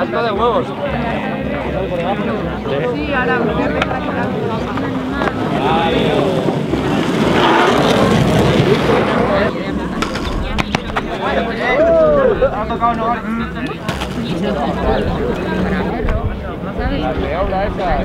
Alto de huevos. Sí, ahora Ha tocado no La reola esa.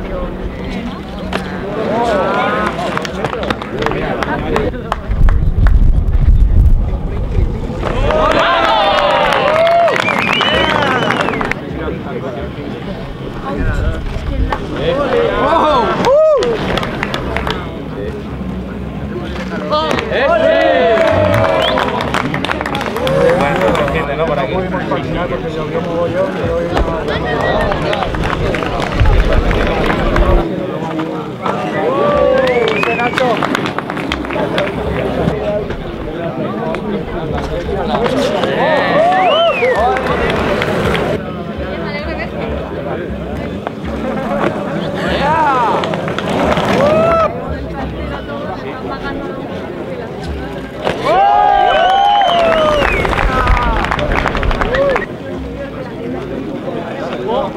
Muy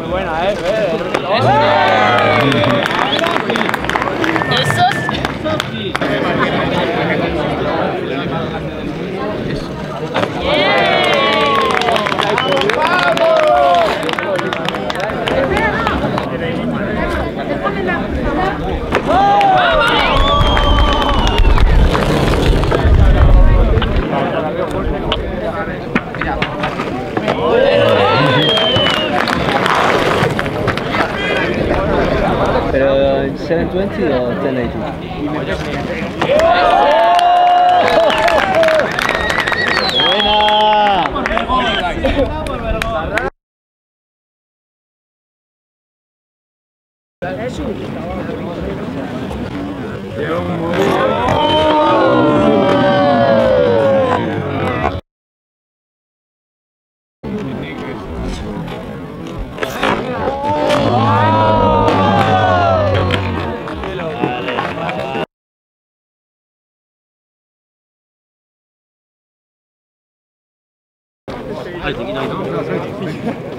buena, eh. 720 or 1080? ¡Buena! 入っていきないとう。